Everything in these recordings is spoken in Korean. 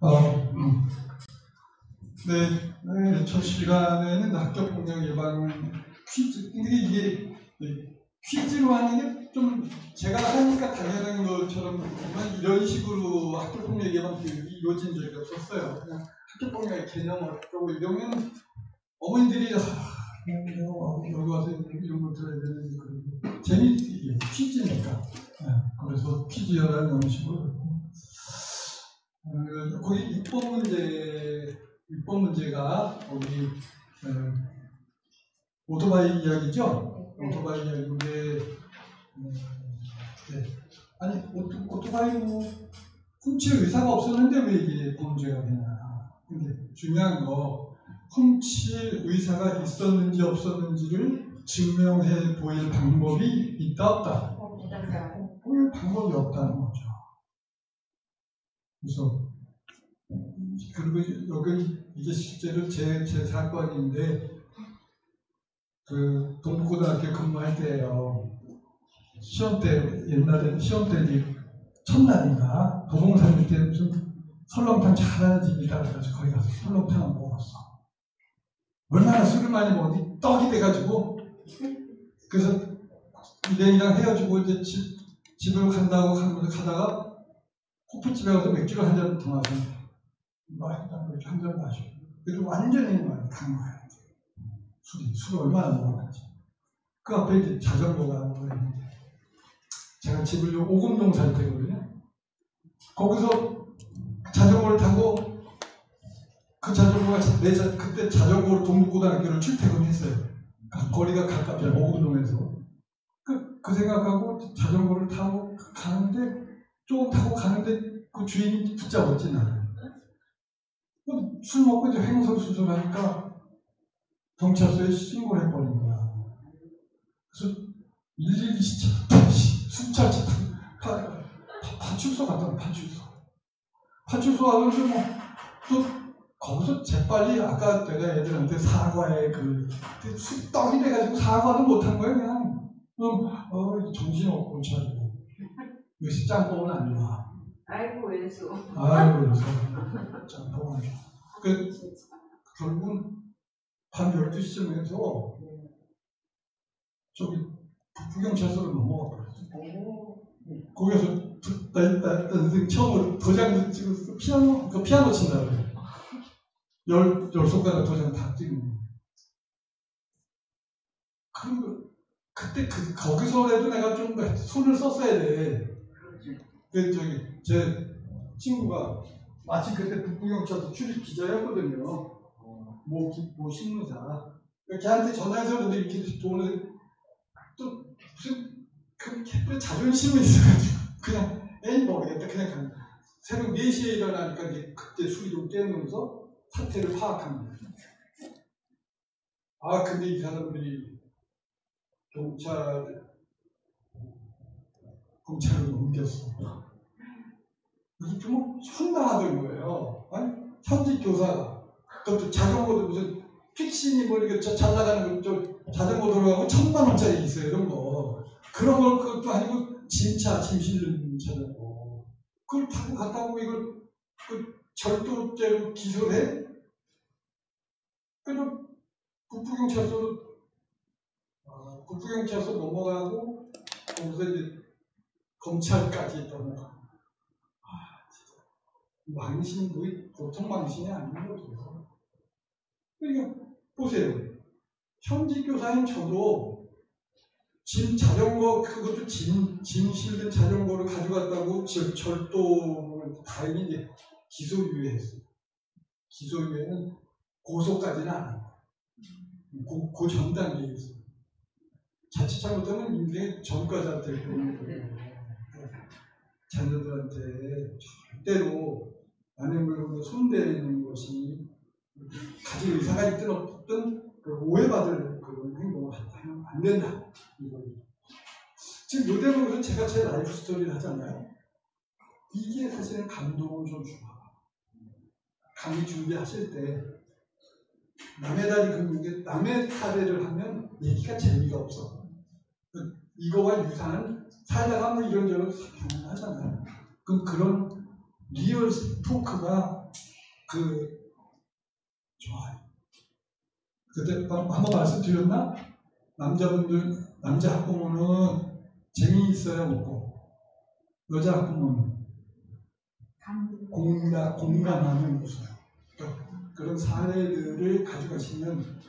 어, 음. 네, 네, 첫 시간에는 학교 폭력 예방 퀴즈. 근데 이게 퀴즈로 하는 게 좀 제가 하니까 당연한 것처럼 이런 식으로 학교 폭력 예방 교육이 이루어진 적이 없었어요. 그냥 학교 폭력의 개념을 어쩌고 이러면 어머니들이 아, 여기 와서 이런 걸 들어야 그리고 재미있게 퀴즈니까. 네, 그래서 퀴즈라는 형식으로 어, 거기 6번 문제 6번 문제가 우리 어, 오토바이 이야기죠? 네. 오토바이 이야기인데 음, 네. 아니 오토, 오토바이 뭐 훔칠 의사가 없었는데 왜 이게 범죄가 되냐 근데 중요한 거 훔칠 의사가 있었는지 없었는지를 증명해 보일 방법이 있다 없다 보일 방법이 없다는 거죠 그래서 그리고 여기 이게 실제로 제, 제 사건인데 그 동부고등학교 근무할 때요. 시험 때 옛날에 시험 때 첫날인가? 도봉산일 때 무슨 설렁탕 잘하는 집이다 그래가지고 거기 가서 설렁탕을 먹었어. 얼마나 술을 많이 먹었니? 떡이 돼가지고. 그래서 일행이랑 헤어지고 이제 집, 집으로 간다고 가다가 코프집에 가서 맥주를 한잔더 마셨는데 맛있다 이렇게 한잔 마시고. 그래도 완전히 간 거야 술이 술을 얼마나 먹었는지. 그 앞에 이제 자전거가 있는데 제가 집을 요 오금동 살 때거든요. 거기서 자전거를 타고 그 자전거가 내 자, 그때 자전거로 동북고등학교를 출퇴근했어요. 거리가 가깝잖아요 오금동에서. 그, 그 생각하고 자전거를 타고 가는데 조금 타고 가는데 그 주인이 붙잡았지 나를 술 먹고 이제 횡설수설 하니까 경찰서에 신고를 해버린 거야. 그래서 112 순찰차 파, 파출소 갔다 파출소. 파출소 가서 뭐, 또 거기서 재빨리 아까 내가 애들한테 사과에 그, 그 떡이 돼가지고 사과도 못한 거야 그냥. 어, 어 정신없고 차 요새 짬뽕은 안 좋아. 아이고 왼수. 아이고 왼수. 짬뽕은 좋아. 그, 결국은 밤 12시쯤 해서 저기 북경찰서로 넘어가 버렸어. 거기서 나, 나, 나, 나 처음으로 도장 찍었어. 피아노, 그 피아노 친다 그래. 열, 열 손가락 도장 다 찍는 거. 그, 그때 그, 거기서라도 내가 좀 손을 썼어야 돼. 그, 저기, 제 친구가 마침 그때 북부경찰서 출입 기자였거든요. 뭐, 뭐 신문사. 걔한테 전화해서 근데 이렇게 돈을 또 무슨 그 자존심이 있어가지고 그냥 에이 모르겠다 그냥 가 새벽 4시에 일어나니까 이제 그때 술이 좀 깨면서 사태를 파악합니다. 아 근데 이 사람들이 경찰 경찰로 넘겼어. 이게 좀 황당하던 거예요. 아니, 현직 교사가. 그것도 자전거도 무슨 픽신이 뭐 이렇게 잘 나가는 거, 자전거 돌아가고 천만 원짜리 있어요, 이런 거. 그런 걸 그것도 아니고 짐차, 짐 실는 자전거. 그걸 타고 갔다 오고 이걸 그 절도죄로 기소를 해? 그래서 국부경찰서로, 어, 국부경찰서 넘어가고, 거기서 이제 검찰까지 넘어가. 망신 이 보통 망신이 아닌 거죠. 그러니까 보세요. 현직 교사인 저도 짐 자전거 그것도 짐, 짐 실린 자전거를 가져갔다고 절도 다행히 이제 기소유예했어요. 기소유예는 고소까지는 안 해요. 고, 고전 단계에서 자칫 잘못하면 인생의 전과자 될 거예요. 자녀들한테 절대로 남의 물건을 손대는 것이 가질 의사가 있든 없든 그 오해받을 그런 행동을 하면 안 된다. 지금 요 대목에서 제가 제 라이프 스토리를 하잖아요. 이게 사실은 감동을 좀 주고 강의 준비하실 때 남의 다리 긁는 남의 사례를 하면 얘기가 재미가 없어. 이거와 유사한 살다가 뭐 이런저런 하잖아요. 그럼 그런 real talk가 그 좋아요. 그때 한- 한번 말씀드렸나? 남자분들 남자 학부모는 재미있어야 웃고 여자 학부모는 공감, 웃어요. 그러니까 그런 사례들을 가져가시면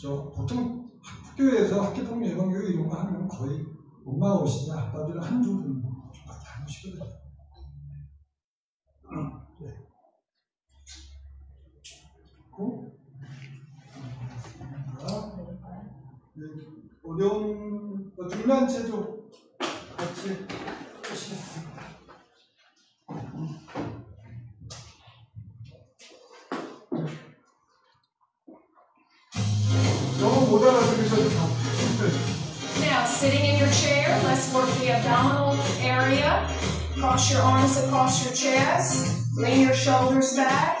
저 보통 학교에서 학교 동료 예방교육 이런 거 하면 거의 엄마 오시자 아빠들 한두 분 밖에 안 오시거든요. 음, 네. 그리고 네, 어려운 어, 중간 체조 같이 sitting in your chair, let's work the abdominal area. Cross your arms across your chest. Lean your shoulders back.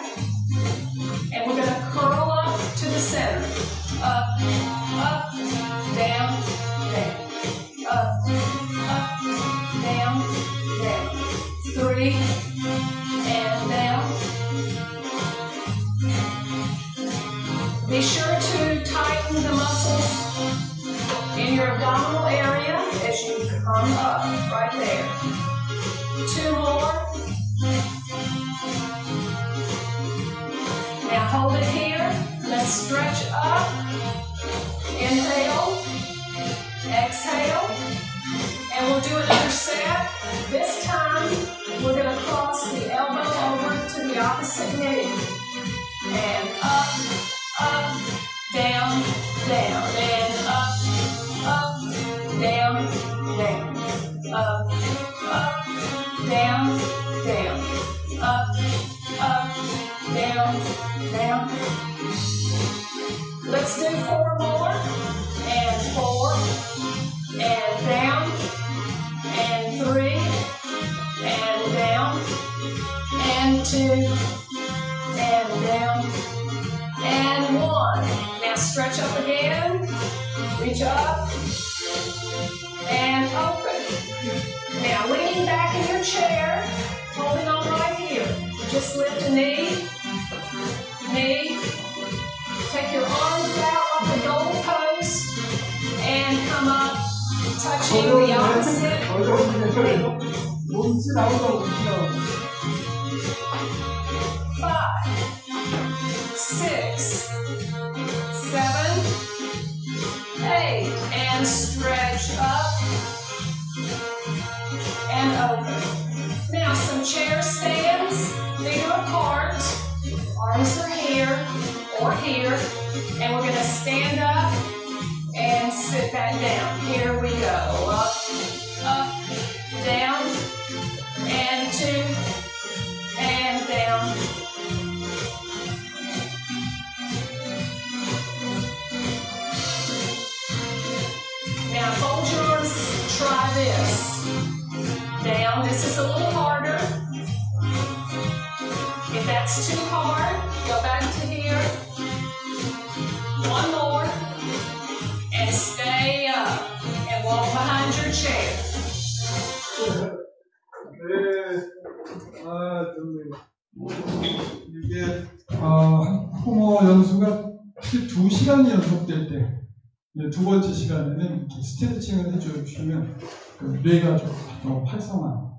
Up, right there. Two more. Now hold it here. Let's stretch up. Inhale. Exhale. And we'll do another set. This time, we're going to cross the elbow over to the opposite knee. And up, up, down, down, and up, reach up and oh, open. Now leaning back in your chair, holding on right here. Just lift the knee, knee. Take your arms out like a goal post and come up, touching the opposite Five, six, seven and stretch up and open. Now some chair stands, feet are apart, arms are here or here, and we're gonna stand up and sit back down. Here we go. Up, up, down, try this. Down, this is a little harder. If that's too hard, go back to here. 두 번째 시간에는 스트레칭을 해주시면 그 뇌가 좀 더 활성화.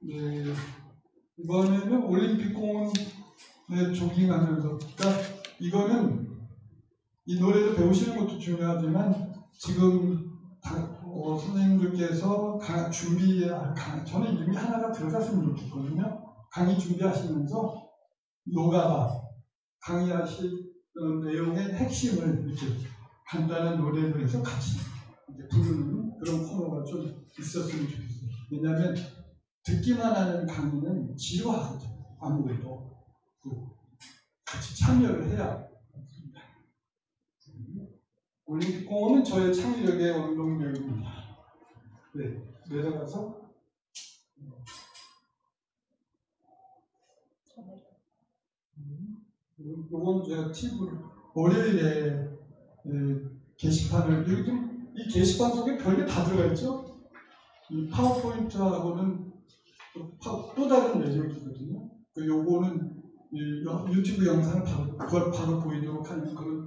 네. 이번에는 올림픽 공원에 조깅하면서, 그러니까 이거는 이 노래를 배우시는 것도 중요하지만 지금 다- 어, 선생님들께서 가, 준비, 아, 강, 저는 이미 하나가 들어갔으면 좋겠거든요. 강의 준비하시면서 노가다, 강의하실 어, 내용의 핵심을 이렇게 간단한 노래로 해서 같이 부르는 그런 코너가 좀 있었으면 좋겠어요. 왜냐하면 듣기만 하는 강의는 지루하거든요. 아무래도 그 같이 참여를 해야 올림픽 공원은 저의 창의력의 원동력입니다. 네, 내려가서 음, 요건 제가 팁을 월요일에 예, 게시판을 요즘 이 게시판 속에 별게 다 들어가 있죠. 이 파워포인트하고는 또, 파- 또 다른 매력이거든요. 그 요거는 유튜브 영상을 바로, 그걸 바로 보이도록 하는 그런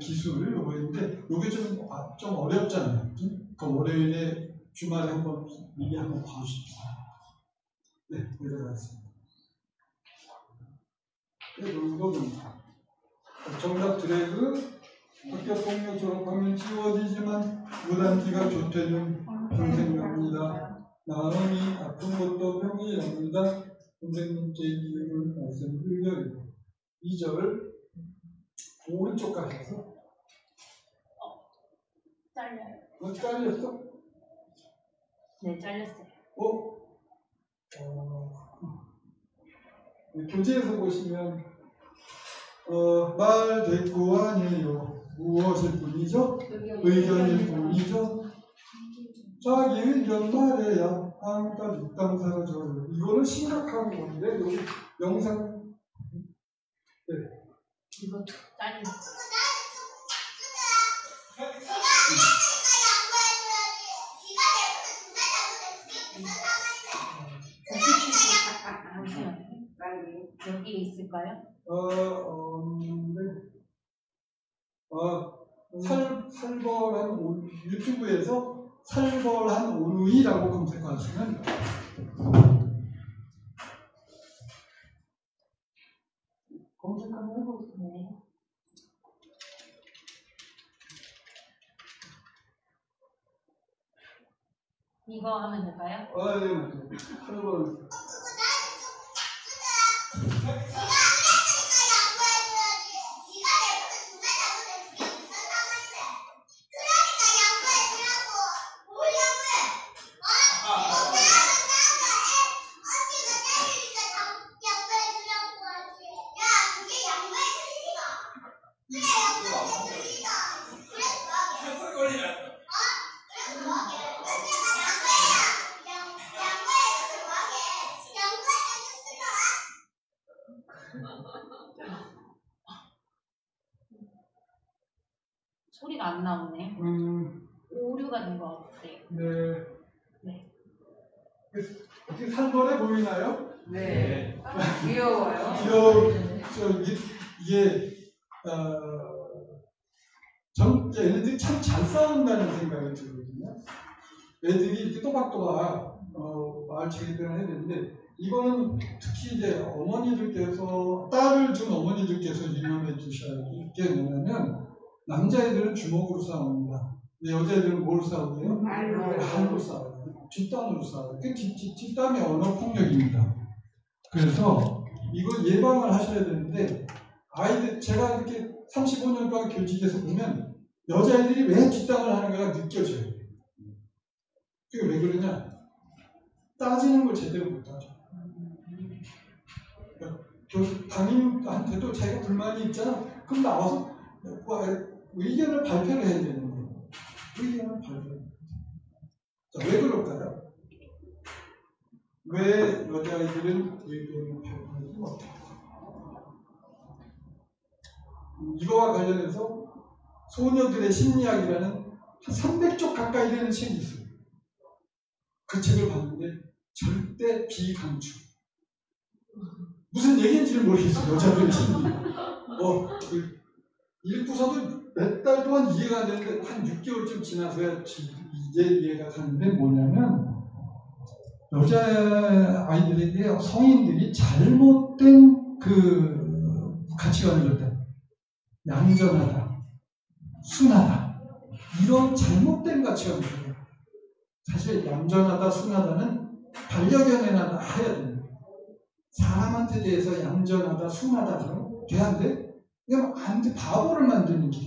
기술을 요거인데 요게 좀, 아, 좀 어렵잖아요. 좀? 그 월요일에 주말에 한번 미리 한번 봐주십시오. 네, 내려가겠습니다. 네, 이거는 정답 드래그 학교 폭력 졸업하면 지워지지만 무단기가 좋되는 평생입니다. 마음이 아픈 것도 병이랍니다. 선생님께 이름을 말씀드려요. 2절 오른쪽 가셔서 잘려요. 어, 잘렸어? 네, 잘렸어요. 어? 어, 네, 교재에서 보시면 어, 말 대꾸 아니에요. 무엇일 뿐이죠? 의견일 뿐이죠. 자기 의견 말해야 땅까지 땅 사라져요. 이거는 심각한 건데 여기 영상 이것도 잘 렸어요. 여기 있을까요? 어, 어, 네. 어, 살, 살벌한 오- 유튜브에서 살벌한 오누이라고 검색하시면 검색 한번 해보세요. 네. 이거 하면 될까요? 아, 네, 맞아요. 살벌한 소리가 안 나오네. 음, 오류가 된 것 같아요. 네. 네. 어떻게 살벌해 보이나요? 네. 귀여워요. 귀여워. 저, 이게, 이게, 어, 전, 얘네들이 참 잘 싸운다는 생각이 들거든요. 애들이 이렇게 또박또박, 어, 말 제대로 해야 되는데, 이거는 특히 이제 어머니들께서, 딸을 둔 어머니들께서 유념해 주셔야 될 게 뭐냐면, 남자애들은 주먹으로 싸웁니다. 근데 여자애들은 뭘 싸우게요? 말로. 싸워요. 뒷담으로 싸워요. 그 뒷, 뒷, 뒷담이 언어 폭력입니다. 그래서 이걸 예방을 하셔야 되는데 아이들 제가 이렇게 35년 동안 교직에서 보면 여자애들이 왜 뒷담을 하는가가 느껴져요. 그게 왜 그러냐? 따지는 걸 제대로 못 따져. 그러니까 교- 담임한테도 자기가 불만이 있잖아. 그럼 나와서 뭐 의견을 발표를 해야 되는 거예요. 의견을 발표. 자, 왜 그럴까요? 왜 여자아이들은 의견을 발표하지 못할까? 음, 이거와 관련해서 소녀들의 심리학이라는 한 300쪽 가까이 되는 책이 있어요. 그 책을 봤는데 절대 비강추. 무슨 얘기인지를 모르겠어요. 여자들의 심리. 어, 그 읽고서도 몇 달 동안 이해가 안 되는데 한 6개월쯤 지나서야 지- 이제 이해가 가는데 뭐냐면 여자 아이들에게 성인들이 잘못된 그 가치관을 줬다. 얌전하다, 순하다 이런 잘못된 가치관을 줘요. 사실 얌전하다, 순하다는 반려견에나 해야 됩니다. 사람한테 대해서 얌전하다, 순하다는 돼안돼? 그냥 안 돼. 바보를 만드는 거죠.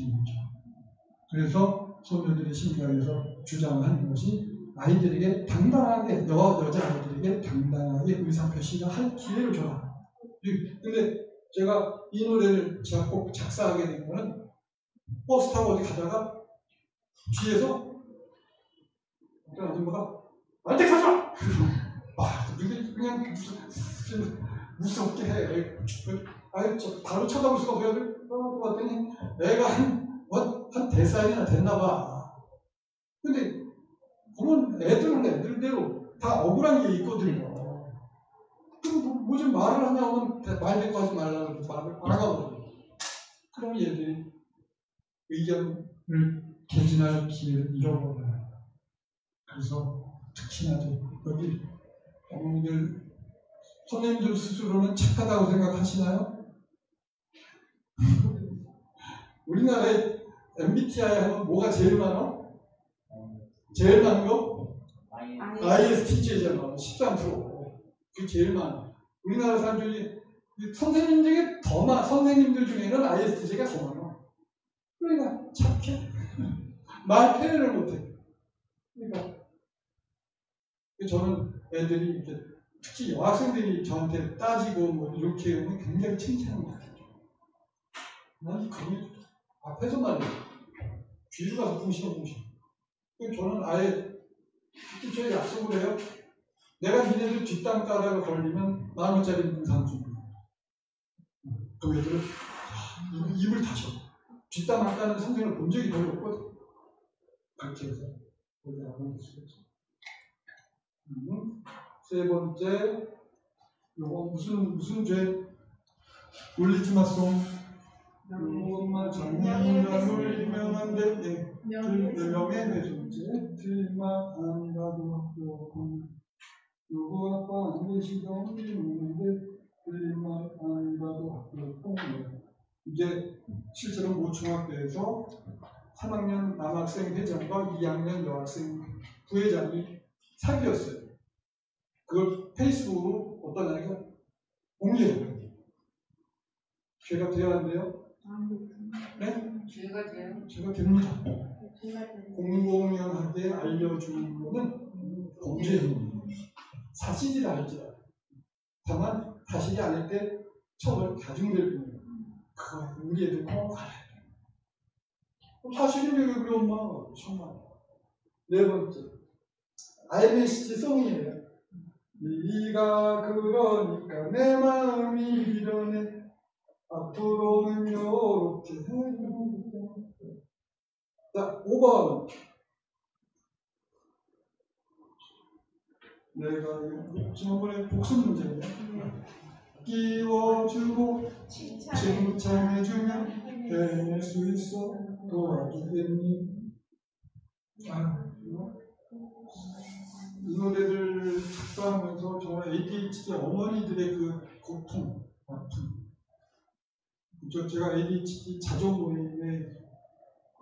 그래서 소녀들의 심리학에서 주장하는 것이 아이들에게 당당하게 여, 여자 아이들에게 당당하게 의사표시를 할 기회를 줘라. 이- 근데 제가 이 노래를 꼭 작사하게 된 거는 버스 타고 어디 가다가 뒤에서 어떤 아줌마가 말대 가지 마! 와, 그게 그냥 무슨, 무섭게 해. 저 바로 쳐다볼 수가 없어요. 떠나고 봤더니 애가 한, 뭐, 한 대살이나 됐나 봐. 근데 보면 애들은 애들 그대로 다 억울한 게 있거든요. 그럼 뭐좀 말을 하냐면 말 대꾸 하지 말라고 말을 막아버려요. 그럼 얘들이 의견을 개진할 기회를 잃어버려요. 그래서 특히나 여기 어머니들 선생님들 스스로는 착하다고 생각하시나요? 우리나라에 MBTI 하면 뭐가 제일 많아? 제일 많은 거? ISTJ잖아. 13%. 그게 제일 많아. 우리나라 사람들이 선생님 중에 더 많아. 선생님들 중에는 ISTJ가 더 많아. 그러니까 착해. 말 표현을 못해. 그러니까 저는 애들이 이렇게 특히 여학생들이 저한테 따지고 뭐 이렇게 하면 굉장히 칭찬을 해요. 난 그게 앞에서 말이야. 뒤로 가서 붕신붕신. 그래서 저는 아예 저희 약속을 해요. 내가 니네들 뒷담 까다가 걸리면 만 원짜리 문상 줍니다. 그 애들은 입을 다셔. 뒷담 안 까는 선생을 본 적이 별로 없거든. 그렇게 해서 거기 하고 있었죠. 음, 세 번째, 요거 무슨 무슨 죄? 울리지 마송. 요것만 정리하면 유명한데, 예. 명예훼손죄, 틀마 안 가도 요건 요거 아빠 안 계시던 있는데 틀마 안 가도 학교 이게 실제로 모중학교에서 3학년 남학생 회장과 2학년 여학생 부회장이 사귀었어요. 그걸 페이스북으로 어떤 아이가 공개해요. 죄가 돼야 한대요. 네? 죄가 돼요? 죄가 됩니다. 공공연하게 알려주는 거는 범죄 행위예요. 사실이 알지라. 다만 사실이 아닐 때 처벌 가중될 뿐이에요. 그거 우리 애들 꼭 알아야 돼요. 그럼 사실인데 왜 그래 엄마? 정말. 네 번째. IMSG 송이에요. 네가 그러니까 내 마음이 이러네. 앞으로는 요렇게 해야겠다. 자, 5번. 내가 지난번에 복습 문제네. 끼워주고 칭찬해주면 해낼 수 있어 도와주겠니? 아? 이 노래를 작사하면서 정말 ADHD 어머니들의 그 고통, 아픔. 저 제가 ADHD 모임에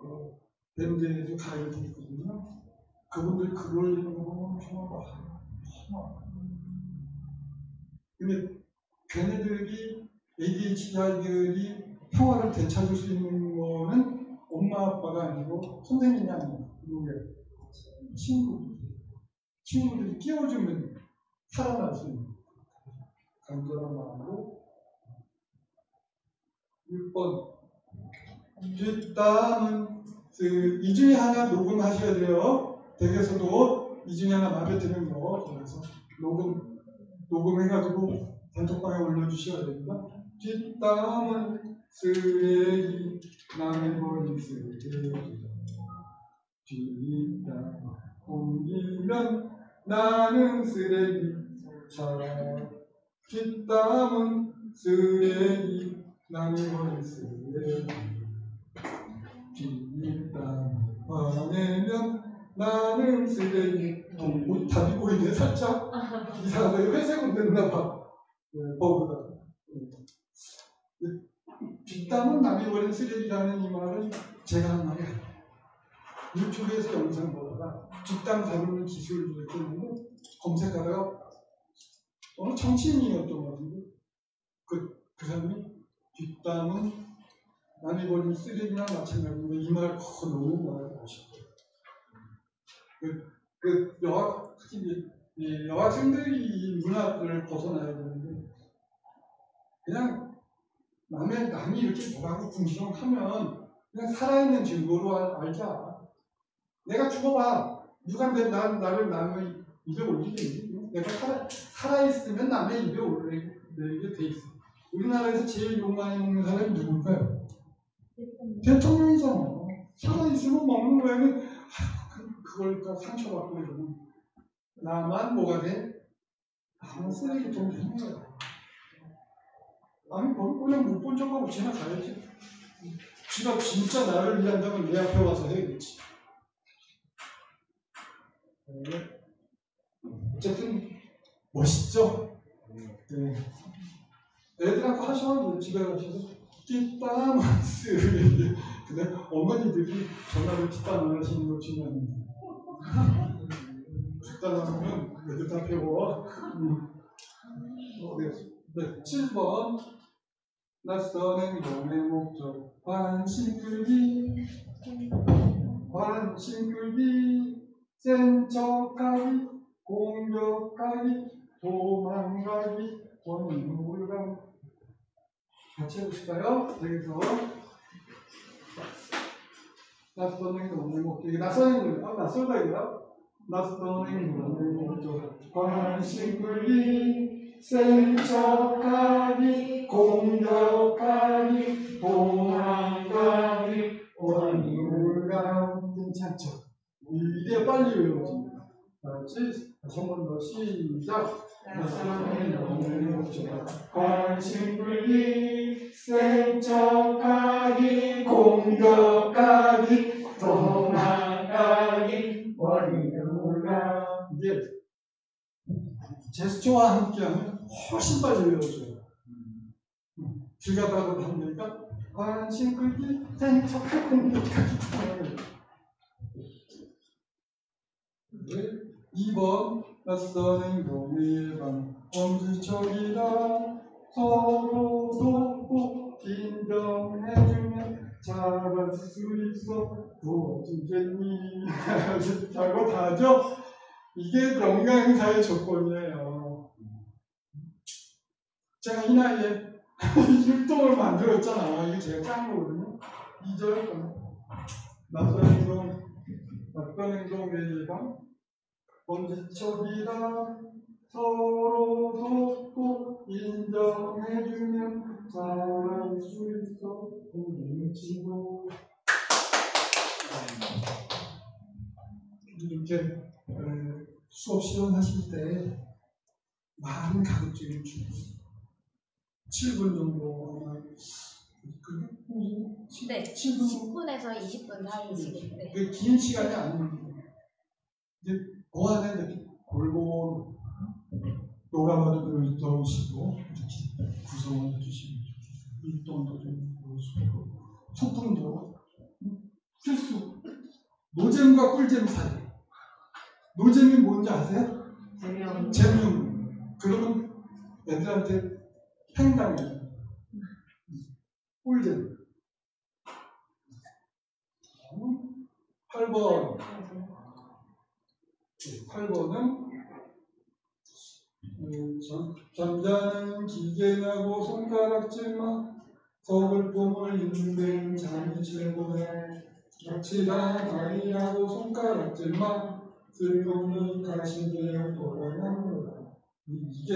어, 밴드에도 가입이 돼 있거든요. 그분들 글 올리는 거 보면 정말 와, 정말. 근데 걔네들이 ADHD 아이들이 평화를 되찾을 수 있는 거는 엄마 아빠가 아니고 선생님이 아니고 누구야? 친구. 친구들이 끼워주면 살아날 수 있는 간절한 마음으로 6번 뒷담은 그, 이 중에 하나 녹음하셔야 돼요. 댁에서도 이 중에 하나 마음에 거 거기서 녹음 녹음해가지고 단톡방에 올려주셔야 됩니다. 뒷담은 쓰레기 남의 버린 쓰레기 뒷담 옮기면 나는 쓰레기 자 뒷담은 쓰레기 버린 쓰레기 뒷담 화내면 나는 쓰레기 어, 답이 보이네 살짝 이상하다 회색은 됐나 봐 네, 버그다 네. 뒷담은 남이 버린 쓰레기라는 이 말은 제가 한 말이 아니에요 유튜브에서 영상 보다가 뒷담 다루는 기술을 이렇게 검색하다가 어느 정치인이었던 것 같은데 그, 그 사람이 뒷담은 남이 버린 쓰레기나 마찬가지인데 이 말을 거 너무 말하고 싶어요. 그, 그 여학, 특히 여학생들이 이 문화를 벗어나야 되는데 그냥 남의 남이 이렇게 뭐라고 궁시렁하면 그냥 살아있는 증거로 알- 알자. 내가 죽어봐. 누가 내, 나, 나를 남의 입에 올리겠니? 내가 살아, 살아있으면 남의 입에 올리게 돼 있어. 우리나라에서 제일 욕 많이 먹는 사람이 누굴까요? 대통령이잖아. 살아있으면 먹는 거에는 아휴, 그, 그걸 또 상처받고 이러면 나만 뭐가 돼? 나만 쓰레기통 되는 거야. 아니, 뭐, 그냥 못 본 척하고 지나가야지. 지가 진짜 나를 위한다면 내 앞에 와서 해야겠지. 네. 어쨌든, 멋있죠? 네. 애들하고 하셔도 집에 가셔서 뒷담화스 근데 어머니들이 전화를 뒷담화 하시는 거 중요합니다. 뒷담화하면 애들 다 배워. 음. 어, 네. 네. 7번 낯선 행동의 목적 관심 끌기 관심 끌기 센 척하기 공격하기 도망가기 원인물감 같이 해보실까요? 여기서 낯선 행동의 목적 이게 낯선 행동 아 낯설다 이거야? 낯선 행동의 목적 관심 끌기 센 척하기 공격하기 도망가기 원인물감 괜찮죠? 이게 빨리 외워집니다? 다시 한 번 더 시작 낯선 영혼의 목적 관심 끌기 센 척하기 공격하기 도망가기 몰라 이게 제스처와 함께하면 훨씬 빨리 외워져요 길 가다가 하니까 관심 끌기 센 척하기 공격하기. 도망가기 네. 2번 낯선 행동의 예방 엄지척이다 서로 돕고 인정해주면 잘할 수 있어. 도와주겠니? 자고 다죠? 이게 건강사의 조건이에요. 제가 이 나이에 율동을 만들었잖아. 이게 제가 짠 거거든요. 2절 낯선 행동 낯선 행동의 예방 엄지척이다. 서로 돕고 인정해주면 잘할 수 있어 우리 친구 이렇게 에, 수업 시연하실 때 많은 가급적인 주고 7분 정도 아마 그게 네, 7분 10분에서 20분 사이 시간. 네. 그긴 시간이 아닙니다. 이제 그 안에 이렇게 골고루 노라마도 넣으시고 이렇게 구성을 해주시면. 일동도 좀 넣으시고 소품도 필수. 노잼과 꿀잼 사이. 노잼이 뭔지 아세요? 재미없는 재미없는. 그러면 애들한테 팽당해요. 꿀잼. 8번. 8번은 잠자는 기계나고 손가락질만 서글픔을 입는 잠이 최고네 며칠간 아이하고 손가락질만 슬픔이 가시게 돌아가는 거다. 이- 이게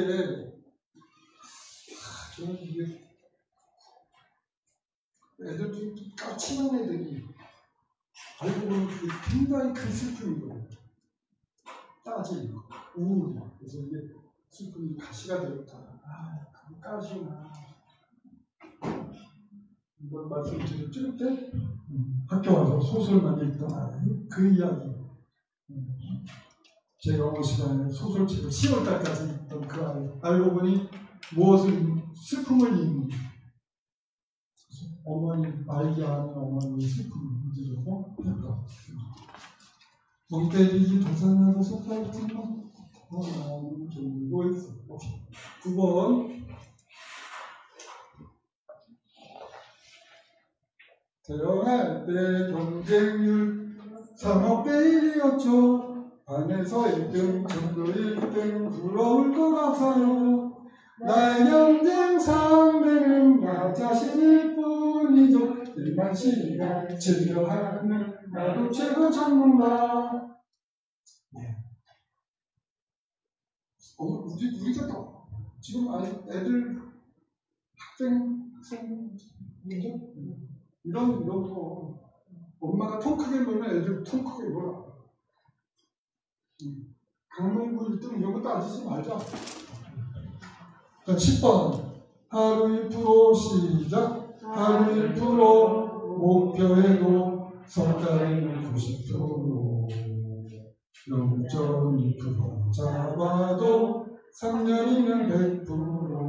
아, 저는 이게 애들 좀 까칠한 애들이 알고 보면 그게 굉장히 큰 슬픔이거든요. 따지 우울이 그래서 이게 슬픔이 가시가 되었다. 아 그까지나. 이번 말씀 드렸죠 그때 음, 학교 와서 소설만 읽던 아이 그 이야기. 음, 제가 오 시간에 소설책을 10월달까지 읽던 그 아이. 알고 보니 무엇을 슬픔을 읽는 어머니 말기 않은 어머니의 슬픔을 잊으려고 했다. 멍 때리기 도산하고 속삭이지만 어, 정도 있어. 9번 태어날 때 경쟁률 3억 대 1이었죠. 반에서 1등, 전도 1등 부러울 것 같아요. 나의 경쟁 상대는 나 자신일 뿐이죠. 일만 시간 즐겨하는 나도 최고 전문가. 네. 어, 우리, 우리가 다, 지금 아이, 애들, 학생, 학생, 뭐죠? 이런, 이런 거. 엄마가 통 크게 놀면 애들 통 크게 놀아. 음. 강명구 1등 이런 거 따지지 말자. 자, 10번. 하루 1% 시작. 하루 1% 목표에도 성과는 90%. 0.2% 잡아도 3년이면 100%.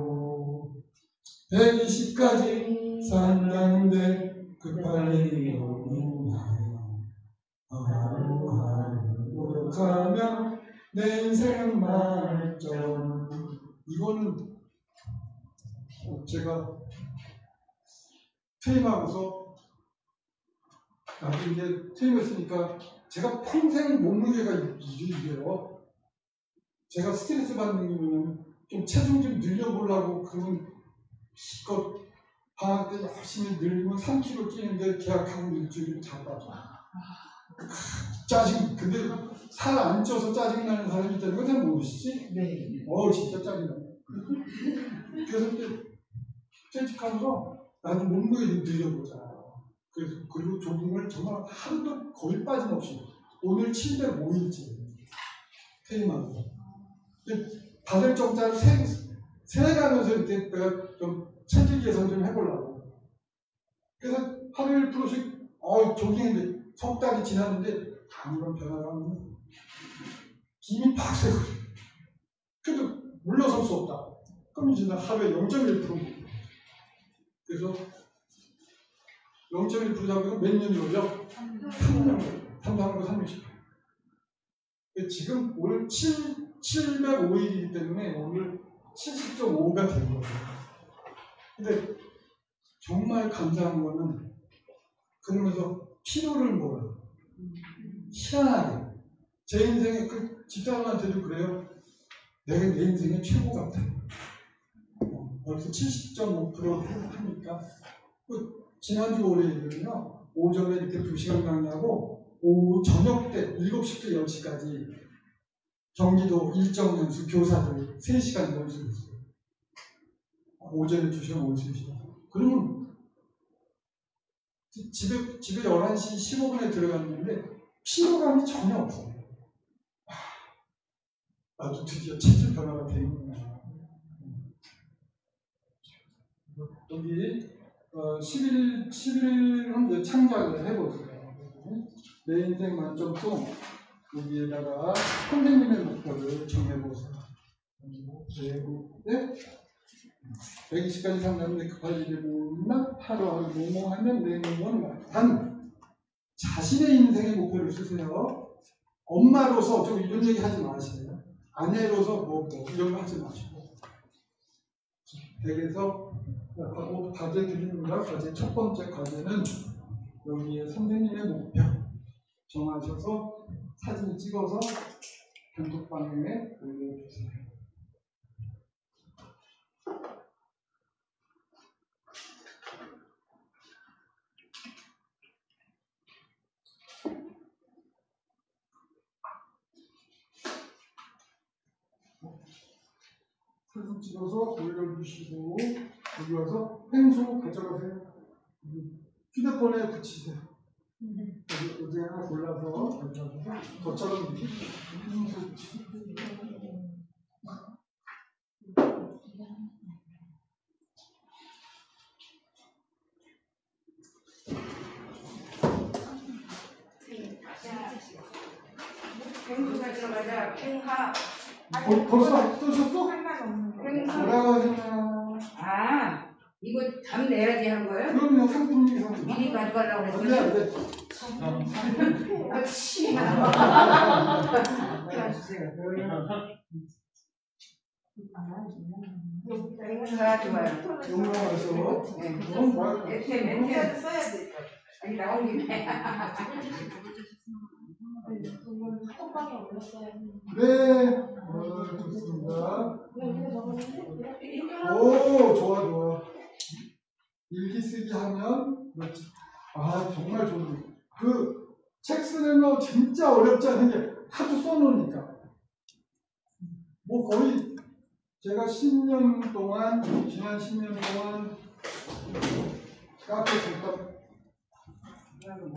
120까지 산다는데 급할 일이 없느냐. 하루하루 노력하면 내 인생은 만점. 이거는 제가 퇴임하고서 나도 이제 퇴임했으니까 제가 평생 몸무게가 이래요. 제가 스트레스 받는 이유는 좀 체중 좀 늘려보려고 그런 것 방학 때 열심히 늘리면 3kg 찌는데 계약하고 일주일 잡아줘. 짜증. 근데 살 안 쪄서 짜증나는 사람이 있다는 건잘 모르시지? 네. 어 진짜 짜증나. 그래서 이제 퇴직하면서 나도 몸무게 좀 늘려보자. 그래서 그리고 조깅을 정말 하루도 거의 빠짐없이 오늘 705일째 퇴임하고 다들 정자를 세, 세가면서 이렇게 내가 좀 체질 개선 좀 해보려고. 그래서 하루 1%씩 어 조깅했는데 석 달이 지났는데 아무런 변화가 없네. 김이 팍 새고 그래도 물러설 수 없다. 그럼 이제 나 하루에 0.1% 그래서 0.1% 잡으면 몇 년이 걸려? 3년 걸려. 한다는 거 360. 지금 오늘 7, 705일이기 때문에 오늘 70.5가 된 거예요. 근데 정말 감사한 거는 그러면서 피로를 몰아. 희한하게. 제 인생에 그 집사람한테도 그래요. 내가 내 인생의 최고 같아. 어, 벌써 70.5% 하니까. 그 지난주 월요일은요, 오전에 이렇게 2시간 강의하고, 오후 저녁 때 7시부터 10시까지 경기도 일정 연수 교사들 3시간 연수했어요. 오전에 2시간, 오후 3시간. 그러면 지- 집에, 집에 11시 15분에 들어갔는데 피로감이 전혀 없어요. 아, 나도 드디어 체질 변화가 되는구나. 여기 어, 11, 11 현재 창작을 해보세요. 내 인생 만점송 여기에다가 선생님의 목표를 정해보세요. 네? 120까지 산다는데 급할 일이 뭐나 하루하루 뭐뭐 하면 내 몸은 단 자신의 인생의 목표를 쓰세요. 엄마로서 좀 이런 얘기 하지 마세요. 아내로서 뭐, 뭐 이런 거 하지 마시고 댁에서 하고 과제 드립니다. 과제 첫 번째 과제는 여기에 선생님의 목표 정하셔서 사진 찍어서 단톡방에 올려주세요. 사진 찍어서 올려주시고 여기 와서 횡수 가져가세요. 여기 휴대폰에 붙이세요. 여기 어디 하나 골라서 저처럼 이렇게 횡수 붙이세요. 들어가자. 펭하. 벌- 벌써 뜨셨어? 뭐라고 하시나? 아, 이거 답 내야지 한 거예요? 그럼요, 상품 이상. 미리 가져가려고 안 돼, 그랬더니. 안 돼. 아, 치. 주세요. 펭수가 좋아요. 용감하셔. 네. 그럼 말 애태 멘트 써야 돼. 아니 나온 김에. 네, 어,다. 오, 좋아, 좋아. 일기 쓰기 하면, 그렇지. 아, 정말 좋은. 그, 책 쓰는 거 진짜 어렵지 않은 게 하도 써놓으니까. 뭐 거의 제가 10년 동안, 지난 10년 동안 카페 잠깐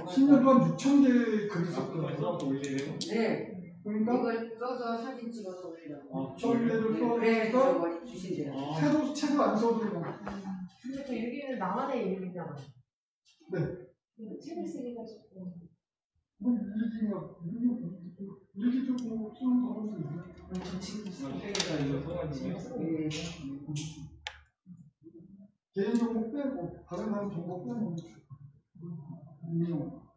10년 동안 6천 개 글을 썼거든요. 네. 그러니까 이걸 써서 사진 찍어서 올리라고. 저기를 그래, 써서 저거 주신대요. 새로 책을 안 써도 되고 근데 그 일기는 나만의 일기잖아. 네. 책을 쓰기 가지고. 뭐 일기가 일기도 뭐 쓰는 방법도 있네. 예. 개인 정보 빼고 다른 사람 정보 빼고 음.